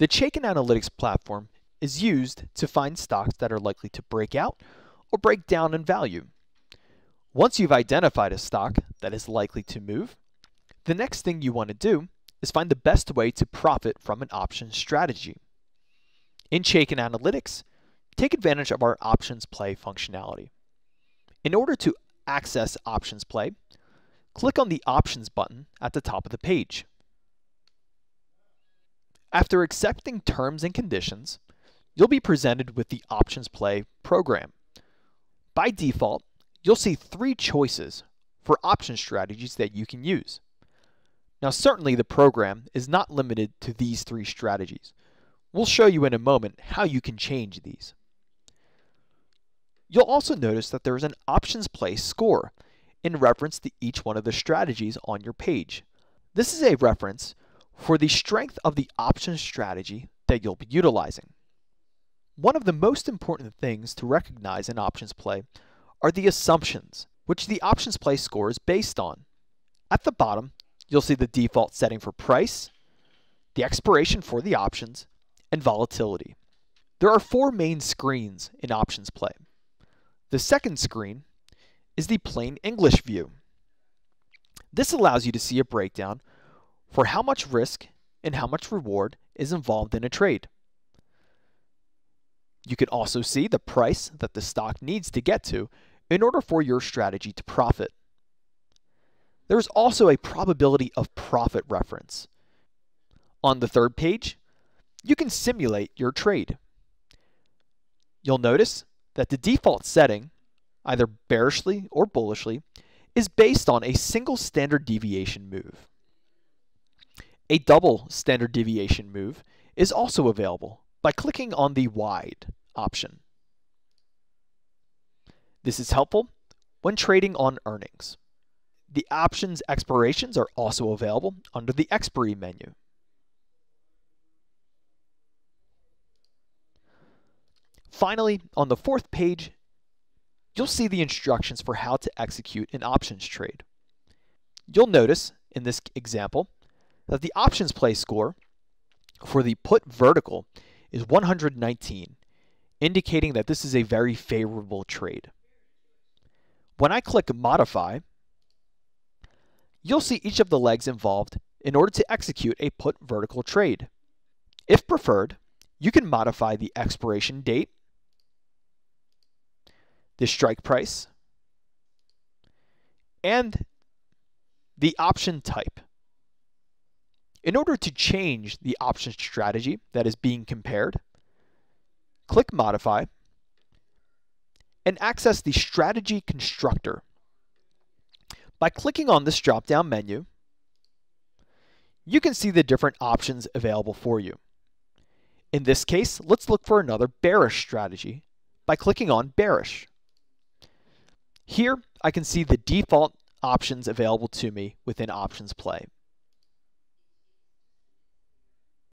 The Chaikin Analytics platform is used to find stocks that are likely to break out or break down in value. Once you've identified a stock that is likely to move, the next thing you want to do is find the best way to profit from an option strategy. In Chaikin Analytics, take advantage of our Options Play functionality. In order to access Options Play, click on the Options button at the top of the page. After accepting terms and conditions, you'll be presented with the Options Play program. By default, you'll see three choices for option strategies that you can use. Now certainly the program is not limited to these three strategies. We'll show you in a moment how you can change these. You'll also notice that there is an options play score in reference to each one of the strategies on your page. This is a reference for the strength of the option strategy that you'll be utilizing. One of the most important things to recognize in options play are the assumptions, which the options play score is based on. At the bottom, you'll see the default setting for price, the expiration for the options, and volatility. There are four main screens in options play. The second screen is the plain English view. This allows you to see a breakdown for how much risk and how much reward is involved in a trade. You can also see the price that the stock needs to get to in order for your strategy to profit. There's also a probability of profit reference. On the third page, you can simulate your trade. You'll notice that the default setting, either bearishly or bullishly, is based on a single standard deviation move. A double standard deviation move is also available by clicking on the wide option. This is helpful when trading on earnings. The options expirations are also available under the expiry menu. Finally, on the fourth page, you'll see the instructions for how to execute an options trade. You'll notice in this example that the options play score for the put vertical is 119, indicating that this is a very favorable trade. When I click modify, you'll see each of the legs involved in order to execute a put vertical trade. If preferred, you can modify the expiration date, the strike price, and the option type. In order to change the option strategy that is being compared, click Modify and access the Strategy Constructor. By clicking on this drop-down menu, you can see the different options available for you. In this case, let's look for another bearish strategy by clicking on Bearish. Here, I can see the default options available to me within Options Play.